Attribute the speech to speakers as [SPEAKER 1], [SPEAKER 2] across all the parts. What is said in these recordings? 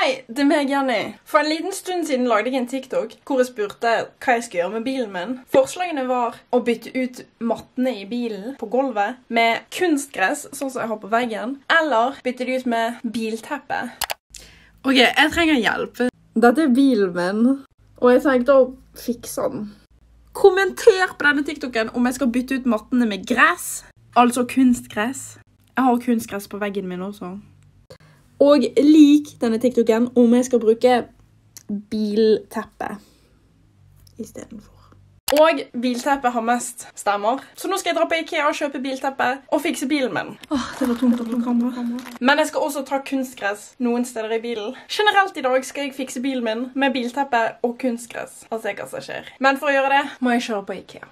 [SPEAKER 1] Hei, det er meg, Jenny. For en liten stund siden lagde jeg en TikTok hvor jeg spurte hva jeg skulle gjøre med bilen min. Forslagene var å bytte ut mattene i bilen på gulvet med kunstgress, sånn som jeg har på veggen, eller bytte de ut med bilteppe. Ok, jeg trenger hjelp. Dette er bilen min, og jeg tenkte å fikse den. Kommenter på denne TikToken om jeg skal bytte ut mattene med gress, altså kunstgress. Jeg har kunstgress på veggen min også. Og lik denne TikToken om jeg skal bruke bilteppe istedenfor. Og bilteppe har mest stemmer. Så nå skal jeg dra på Ikea og kjøpe bilteppe og fikse bilen min. Åh, det var tungt å kamera. Men jeg skal også ta kunstgress noen steder i bilen. Generelt i dag skal jeg fikse bilen min med bilteppe og kunstgress. Og se hva som skjer. Men for å gjøre det må jeg kjøre på Ikea.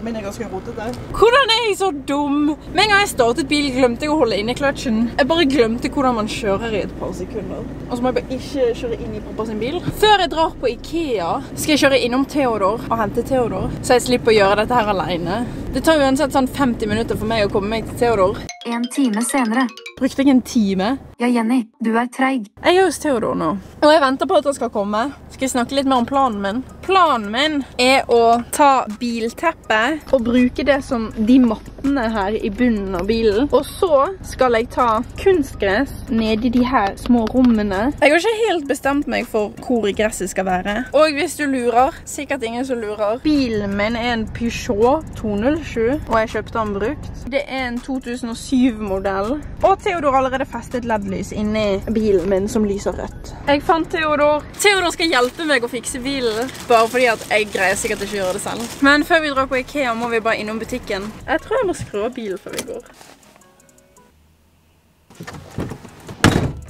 [SPEAKER 1] Bilen min er ganske rotete. Hvordan er jeg så dum? Med en gang jeg startet bilen, glemte jeg å holde inne kløtsjen. Jeg bare glemte hvordan man kjører i et par sekunder. Og så må jeg bare ikke kjøre inn i pappa sin bil. Før jeg drar på Ikea, skal jeg kjøre innom Theodor og hente Theodor, så jeg slipper å gjøre dette her alene. Det tar uansett sånn 50 minutter for meg å komme meg til Theodor.
[SPEAKER 2] En time senere.
[SPEAKER 1] Brukte jeg en time?
[SPEAKER 2] Ja, Jenny, du er treig.
[SPEAKER 1] Jeg er hos Theodor nå, og jeg venter på at han skal komme. Skal jeg snakke litt mer om planen min? Planen min er å ta bilteppet og bruke det som de mattene her i bunnen av bilen. Og så skal jeg ta kunstgress nedi de her små rommene. Jeg har ikke helt bestemt meg for hvor gresset skal være. Og hvis du lurer, sikkert ingen som lurer, bilen min er en Peugeot 207, og jeg kjøpte den brukt. Det er en 2007-modell. Og Theodor har allerede festet LED-lys inni bilen min som lyser rødt. Jeg fant Theodor. Theodor skal hjelpe meg å fikse bilen, bare fordi at jeg greier sikkert ikke å gjøre det selv. Men før vi drar på Ikea, må vi bare innom butikken. Jeg tror jeg må skru av bilen før vi går.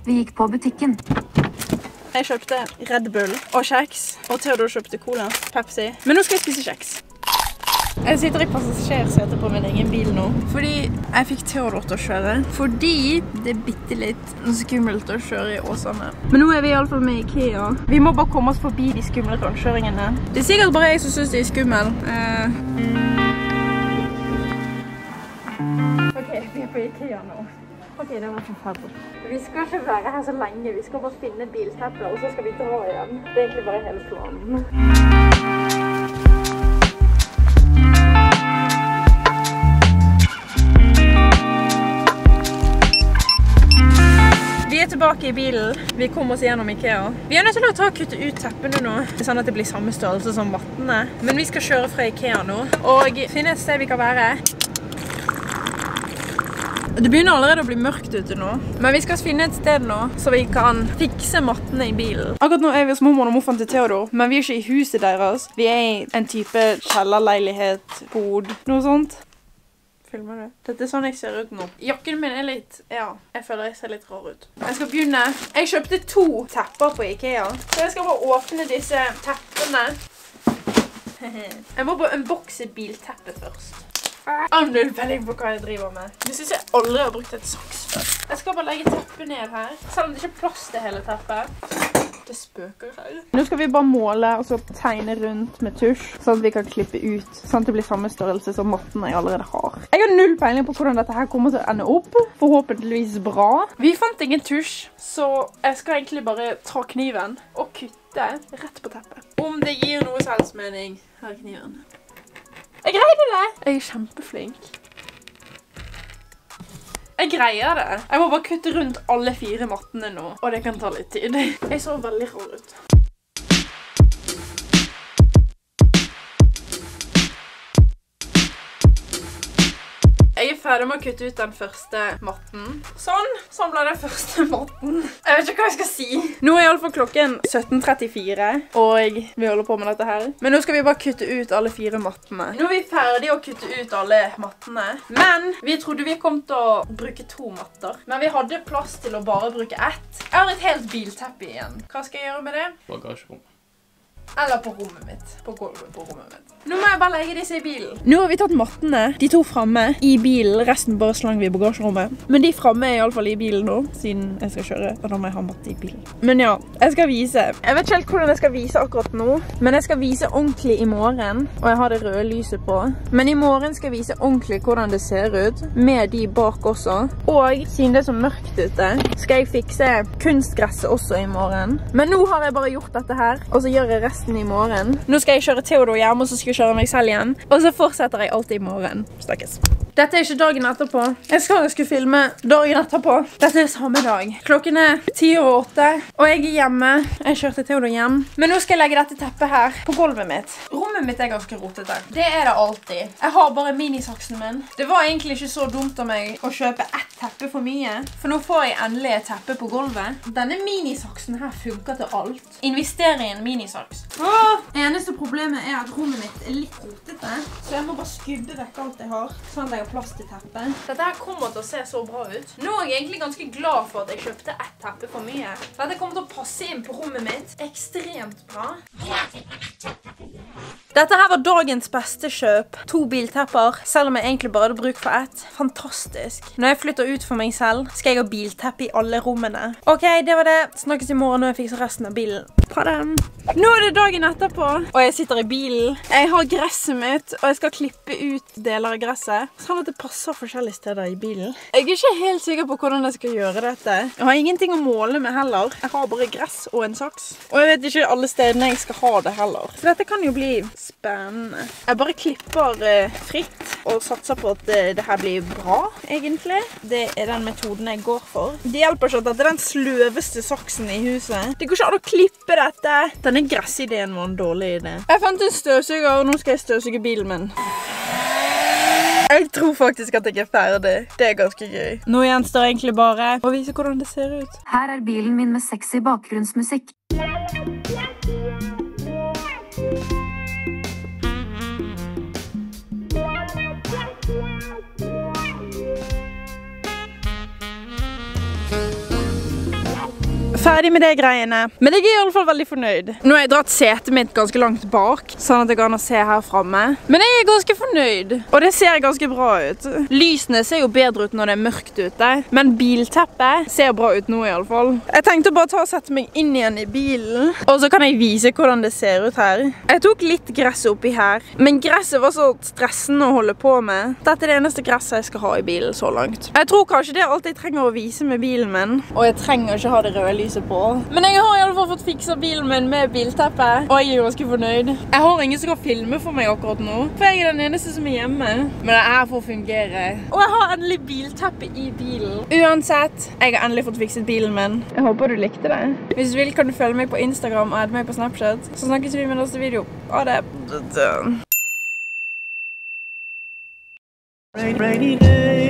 [SPEAKER 2] Vi gikk på butikken.
[SPEAKER 1] Jeg kjøpte Red Bull og kjeks, og Theodor kjøpte cola, Pepsi. Men nå skal jeg spise kjeks. Jeg sitter i passasjersetet på min egen bil nå, fordi jeg fikk Theodor til å kjøre. Fordi det er bitte litt skummelt å kjøre i Åsane. Men nå er vi i alle fall med Ikea. Vi må bare komme oss forbi de skumle rundkjøringene. Det er sikkert bare jeg som synes de er skummel. Eh. Ok, vi er på Ikea nå. Ok, det var forferdelig. Vi skal ikke være her så lenge. Vi skal bare finne bilsetter, og så skal vi dra igjen. Det er egentlig bare hele planen. Tilbake i bilen. Vi kom oss gjennom Ikea. Vi er nødt til å ta og kutte ut teppene nå, sånn at det blir samme størrelse som mattene. Men vi skal kjøre fra Ikea nå, og finne et sted vi kan være. Det begynner allerede å bli mørkt ute nå, men vi skal finne et sted nå, så vi kan fikse mattene i bilen. Akkurat nå er vi hos mormor og morfaren til Theodor, men vi er ikke i huset deres. Vi er i en type kjellerleilighet, bod, noe sånt. Filmer du? Dette er sånn jeg ser ut nå. Jakken min er litt Ja, jeg føler jeg ser litt rar ut. Jeg skal begynne. Jeg kjøpte to tepper på Ikea, så jeg skal bare åpne disse teppene. Jeg må bare unboxe bilteppet først. Jeg veldig på hva jeg driver med. Jeg synes jeg aldri har brukt et saks før. Jeg skal bare legge teppet ned her, selv om det ikke er plass til hele teppet. Det spøker her. Nå skal vi bare måle og så tegne rundt med tusj, sånn at vi kan klippe ut, sånn at det blir samme størrelse som mattene jeg allerede har. Jeg har null peiling på hvordan dette her kommer til å ende opp. Forhåpentligvis bra. Vi fant ingen tusj, så jeg skal egentlig bare ta kniven og kutte rett på teppet. Om det gir noe selvsmening. Her er kniven. Jeg greide det! Jeg er kjempeflink. Jeg greier det. Jeg må bare kutte rundt alle fire mattene nå, og det kan ta litt tid. Jeg så veldig rar ut. Ferdig med å kutte ut den første matten. Sånn. Sånn ble den første matten. Jeg vet ikke hva jeg skal si. Nå er i alle fall klokken 17.34, og vi holder på med dette her. Men nå skal vi bare kutte ut alle fire mattene. Nå er vi ferdige å kutte ut alle mattene. Men vi trodde vi kom til å bruke to matter. Men vi hadde plass til å bare bruke ett. Jeg har et helt bilteppe igjen. Hva skal jeg gjøre med det?
[SPEAKER 3] Bagasjerom.
[SPEAKER 1] Eller på rommet mitt. På gulvet på rommet mitt. Nå må jeg bare legge disse i bilen. Nå har vi tatt mattene. De to framme i bilen. Resten bare slang vi i bagasjerommet. Men de framme er iallfall i bilen nå, siden jeg skal kjøre. Og da må jeg ha matte i bilen. Men ja, jeg skal vise. Jeg vet ikke helt hvordan jeg skal vise akkurat nå, men jeg skal vise ordentlig i morgen. Og jeg har det røde lyset på. Men i morgen skal jeg vise ordentlig hvordan det ser ut, med de bak også. Og siden det er så mørkt ute, skal jeg fikse kunstgresset også i morgen. Men nå har jeg bare gjort dette her, og så gjør jeg resten i morgen. Nå skal jeg kjøre Theodor hjem, og så skal jeg kjøre meg selv igjen. Og så fortsetter jeg alltid i morgen. Snakkes. Dette er ikke dagen etterpå. Jeg skal jeg filme dagen etterpå. Dette er samme dag. Klokken er ti over åtte, og jeg er hjemme. Jeg kjørte Theodor hjem. Men nå skal jeg legge dette teppet her på gulvet mitt. Rommet mitt er ganske rotete. Det er det alltid. Jeg har bare minisaksen min. Det var egentlig ikke så dumt av meg å kjøpe ett teppe for mye, for nå får jeg endelig et teppe på gulvet. Denne minisaksen her funker til alt. Investere i en minisaks. Åh! Eneste problemet er at rommet mitt er litt rotete, så jeg må bare skubbe vekk alt jeg har, sånn at jeg teppet. Dette her kommer til å se så bra ut. Nå er jeg egentlig ganske glad for at jeg kjøpte ett teppe for mye. Dette kommer til å passe inn på rommet mitt ekstremt bra. Dette her var dagens beste kjøp. To biltepper, selv om jeg egentlig bare hadde bruk for ett. Fantastisk. Når jeg flytter ut for meg selv, skal jeg ha bilteppe i alle rommene. Ok, det var det. Snakkes i morgen når jeg fikser resten av bilen. Ha det. Nå er det dagen etterpå, og jeg sitter i bilen. Jeg har gresset mitt, og jeg skal klippe ut deler av gresset, sånn at det passer forskjellige steder i bilen. Jeg er ikke helt sikker på hvordan jeg skal gjøre dette. Jeg har ingenting å måle med heller. Jeg har bare gress og en saks. Og jeg vet ikke alle stedene jeg skal ha det heller. Så dette kan jo bli spennende. Jeg bare klipper eh, fritt og satser på at dette det her blir bra, egentlig. Det er den metoden jeg går for. Det hjelper ikke at dette er den sløveste saksen i huset. Det går ikke an å klippe dette. Denne gressideen var en dårlig idé. Jeg fant en støvsuger, og nå skal jeg støvsuge bilen min. Jeg tror faktisk at jeg er ferdig. Det er ganske gøy. Nå gjenstår egentlig bare å vise hvordan det ser ut.
[SPEAKER 2] Her er bilen min med sexy bakgrunnsmusikk.
[SPEAKER 1] Ferdig med de greiene. Men jeg er i alle fall veldig fornøyd. Nå har jeg dratt setet mitt ganske langt bak, sånn at jeg kan se her fremme. Men jeg er ganske fornøyd, og det ser ganske bra ut. Lysene ser jo bedre ut når det er mørkt ute, men bilteppet ser bra ut nå i alle fall. Jeg tenkte bare ta og sette meg inn igjen i bilen, og så kan jeg vise hvordan det ser ut her. Jeg tok litt gress oppi her, men gresset var så stressende å holde på med. Dette er det eneste gresset jeg skal ha i bilen så langt. Jeg tror kanskje det er alt jeg trenger å vise med bilen min, og jeg trenger ikke ha det røde lyset på. Men jeg har i alle fall fått fiksa bilen min med bilteppe, og jeg er ganske fornøyd. Jeg har ingen som kan filme for meg akkurat nå, for jeg er den eneste som er hjemme. Men det er for å fungere. Og jeg har endelig bilteppe i bilen. Uansett, jeg har endelig fått fikset bilen min. Jeg håper du likte det. Hvis du vil, kan du følge meg på Instagram og adde meg på Snapchat. Så snakkes vi med neste video. Ha det.
[SPEAKER 3] Rainy day.